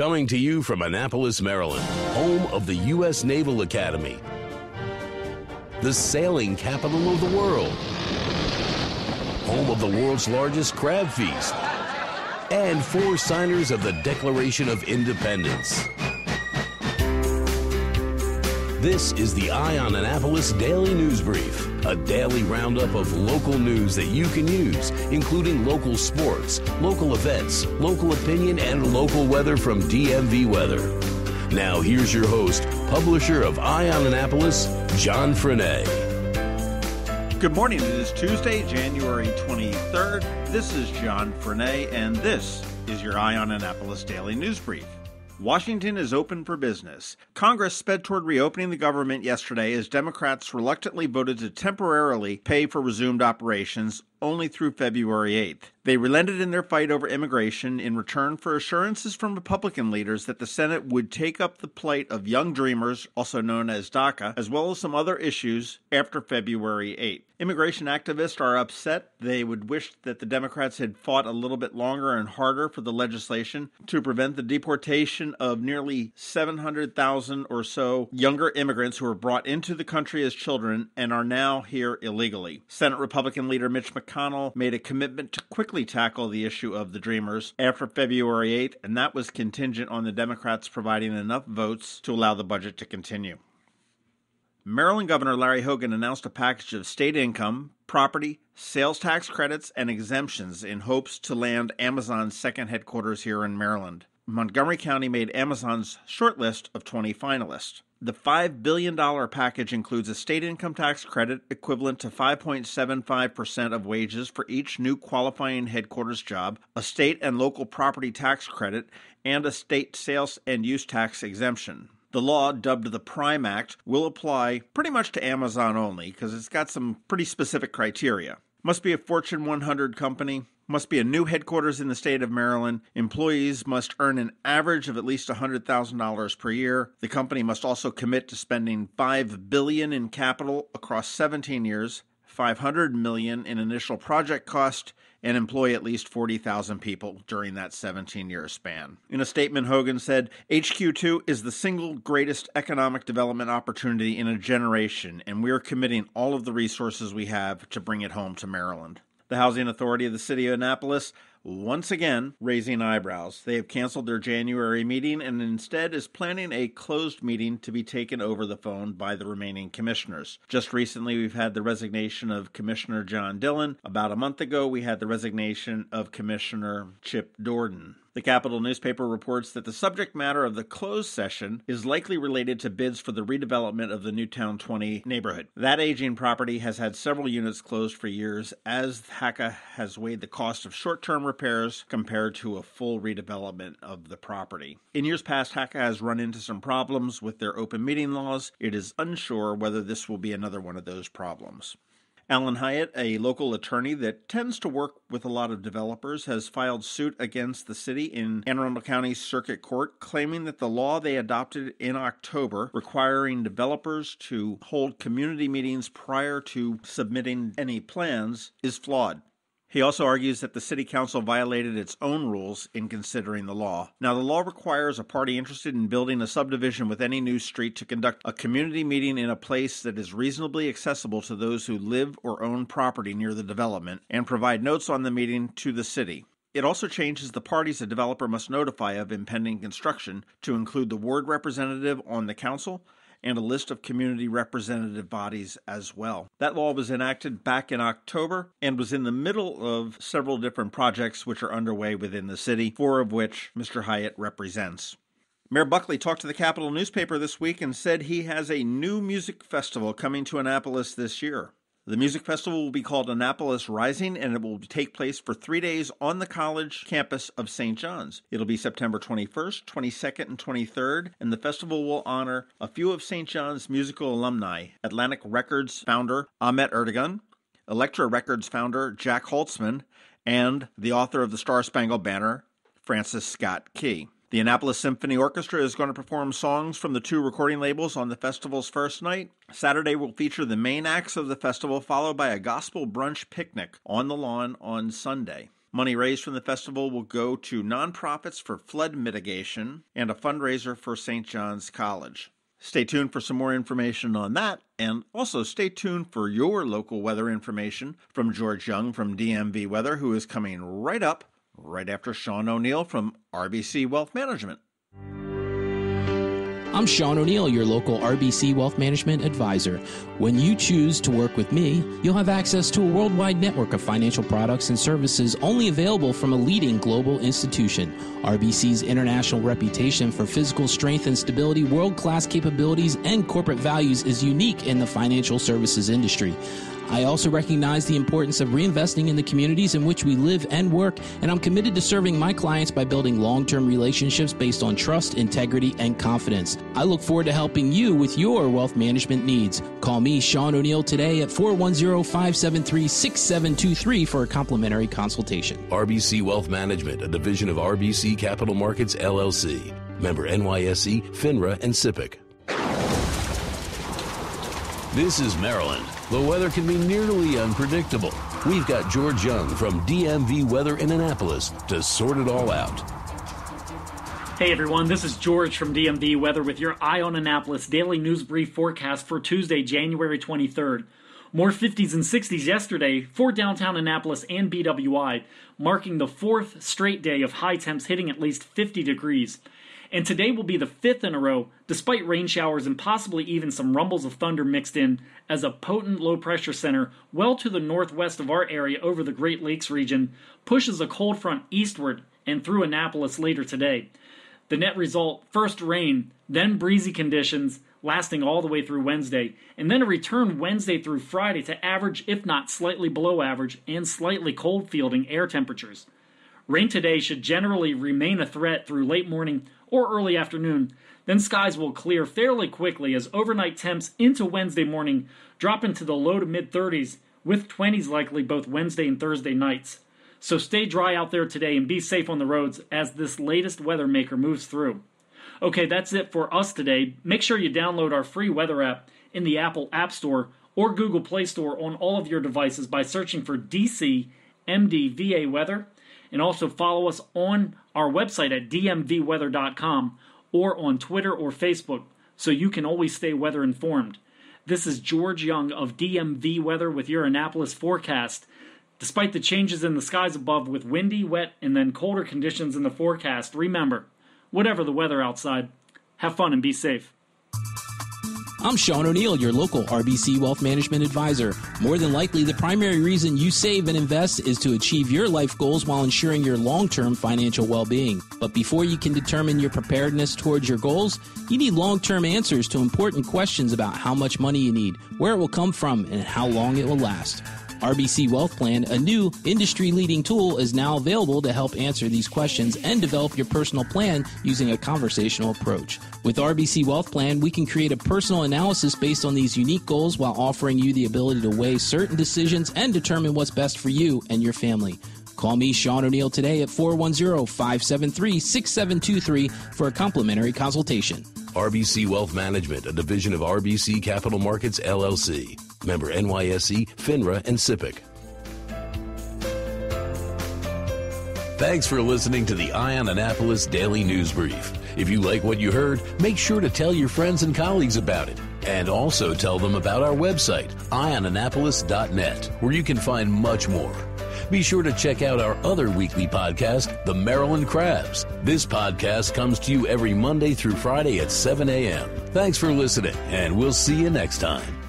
Coming to you from Annapolis, Maryland, home of the U.S. Naval Academy, the sailing capital of the world, home of the world's largest crab feast, and four signers of the Declaration of Independence. This is the Eye on Annapolis Daily News Brief, a daily roundup of local news that you can use, including local sports, local events, local opinion, and local weather from DMV Weather. Now, here's your host, publisher of Eye on Annapolis, John Frenaye. Good morning. It is Tuesday, January 23rd. This is John Frenaye, and this is your Eye on Annapolis Daily News Brief. Washington is open for business. Congress sped toward reopening the government yesterday as Democrats reluctantly voted to temporarily pay for resumed operations only through February 8th. They relented in their fight over immigration in return for assurances from Republican leaders that the Senate would take up the plight of young dreamers, also known as DACA, as well as some other issues after February 8th. Immigration activists are upset. They would wish that the Democrats had fought a little bit longer and harder for the legislation to prevent the deportation of nearly 700,000 or so younger immigrants who were brought into the country as children and are now here illegally. Senate Republican leader Mitch McConnell made a commitment to quickly tackle the issue of the Dreamers after February 8th, and that was contingent on the Democrats providing enough votes to allow the budget to continue. Maryland Governor Larry Hogan announced a package of state income, property, sales tax credits, and exemptions in hopes to land Amazon's second headquarters here in Maryland. Montgomery County made Amazon's shortlist of 20 finalists. The $5 billion package includes a state income tax credit equivalent to 5.75% of wages for each new qualifying headquarters job, a state and local property tax credit, and a state sales and use tax exemption. The law, dubbed the Prime Act, will apply pretty much to Amazon only because it's got some pretty specific criteria. Must be a Fortune 100 company, must be a new headquarters in the state of Maryland. Employees must earn an average of at least $100,000 per year. The company must also commit to spending 5 billion in capital across 17 years, 500 million in initial project cost and employ at least 40,000 people during that 17 year span. In a statement, Hogan said HQ2 is the single greatest economic development opportunity in a generation, and we are committing all of the resources we have to bring it home to Maryland. The Housing Authority of the City of Annapolis once again raising eyebrows. They have canceled their January meeting and instead is planning a closed meeting to be taken over the phone by the remaining commissioners. Just recently, we've had the resignation of Commissioner John Dillon. About a month ago, we had the resignation of Commissioner Chip Dordan. The Capital newspaper reports that the subject matter of the closed session is likely related to bids for the redevelopment of the Newtowne 20 neighborhood. That aging property has had several units closed for years as HACA has weighed the cost of short term repairs compared to a full redevelopment of the property. In years past, HACA has run into some problems with their open meeting laws. It is unsure whether this will be another one of those problems. Alan Hyatt, a local attorney that tends to work with a lot of developers, has filed suit against the city in Anne Arundel County Circuit Court, claiming that the law they adopted in October requiring developers to hold community meetings prior to submitting any plans is flawed. He also argues that the City Council violated its own rules in considering the law. Now, the law requires a party interested in building a subdivision with any new street to conduct a community meeting in a place that is reasonably accessible to those who live or own property near the development and provide notes on the meeting to the city. It also changes the parties a developer must notify of impending construction to include the ward representative on the council, and a list of community representative bodies as well. That law was enacted back in October and was in the middle of several different projects which are underway within the city, four of which Mr. Hyatt represents. Mayor Buckley talked to the Capital newspaper this week and said he has a new music festival coming to Annapolis this year. The music festival will be called Annapolis Rising and it will take place for three days on the college campus of St. John's. It'll be September 21st, 22nd, and 23rd, and the festival will honor a few of St. John's musical alumni Atlantic Records founder Ahmet Ertegun, Elektra Records founder Jac Holzman, and the author of the Star Spangled Banner, Francis Scott Key. The Annapolis Symphony Orchestra is going to perform songs from the two recording labels on the festival's first night. Saturday will feature the main acts of the festival, followed by a gospel brunch picnic on the lawn on Sunday. Money raised from the festival will go to nonprofits for flood mitigation and a fundraiser for St. John's College. Stay tuned for some more information on that, and also stay tuned for your local weather information from George Young from DMV Weather, who is coming right up right after Sean O'Neill from RBC Wealth Management. I'm Sean O'Neill, your local RBC Wealth Management Advisor. When you choose to work with me, you'll have access to a worldwide network of financial products and services only available from a leading global institution. RBC's international reputation for physical strength and stability, world class capabilities, and corporate values is unique in the financial services industry. I also recognize the importance of reinvesting in the communities in which we live and work, and I'm committed to serving my clients by building long term relationships based on trust, integrity, and confidence. I look forward to helping you with your wealth management needs. Call me, Sean O'Neill, today at 410 573 6723 for a complimentary consultation. RBC Wealth Management, a division of RBC Capital Markets, LLC. Member NYSE, FINRA, and SIPC. This is Maryland. The weather can be nearly unpredictable. We've got George Young from DMV Weather in Annapolis to sort it all out. Hey everyone, this is George from DMV Weather with your Eye on Annapolis daily news brief forecast for Tuesday, January 23rd. More 50s and 60s yesterday for downtown Annapolis and BWI, marking the fourth straight day of high temps hitting at least 50 degrees and today will be the fifth in a row, despite rain showers and possibly even some rumbles of thunder mixed in, as a potent low pressure center well to the northwest of our area over the Great Lakes region pushes a cold front eastward and through Annapolis later today. The net result first rain, then breezy conditions lasting all the way through Wednesday, and then a return Wednesday through Friday to average, if not slightly below average, and slightly cold fielding air temperatures. Rain today should generally remain a threat through late morning or early afternoon. Then skies will clear fairly quickly as overnight temps into Wednesday morning drop into the low to mid 30s, with 20s likely both Wednesday and Thursday nights. So stay dry out there today and be safe on the roads as this latest weather maker moves through. Okay, that's it for us today. Make sure you download our free weather app in the Apple App Store or Google Play Store on all of your devices by searching for DC MDVA Weather and also follow us on our website at dmvweather.com or on Twitter or Facebook so you can always stay weather informed. This is George Young of DMV Weather with your Annapolis forecast. Despite the changes in the skies above with windy, wet, and then colder conditions in the forecast, remember, whatever the weather outside, have fun and be safe. I'm Sean O'Neill, your local RBC Wealth Management Advisor. More than likely, the primary reason you save and invest is to achieve your life goals while ensuring your long term financial well being. But before you can determine your preparedness towards your goals, you need long term answers to important questions about how much money you need, where it will come from, and how long it will last. RBC Wealth Plan, a new industry leading tool, is now available to help answer these questions and develop your personal plan using a conversational approach. With RBC Wealth Plan, we can create a personal analysis based on these unique goals while offering you the ability to weigh certain decisions and determine what's best for you and your family. Call me, Sean O'Neill, today at 410 573 6723 for a complimentary consultation. RBC Wealth Management, a division of RBC Capital Markets, LLC. Member NYSE, FINRA, and SIPC. Thanks for listening to the Eye on Annapolis Daily News Brief. If you like what you heard, make sure to tell your friends and colleagues about it. And also tell them about our website, eyeonannapolis.net, where you can find much more. Be sure to check out our other weekly podcast, The Maryland Crabs. This podcast comes to you every Monday through Friday at 7 a.m. Thanks for listening, and we'll see you next time.